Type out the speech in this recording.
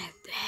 siguiente.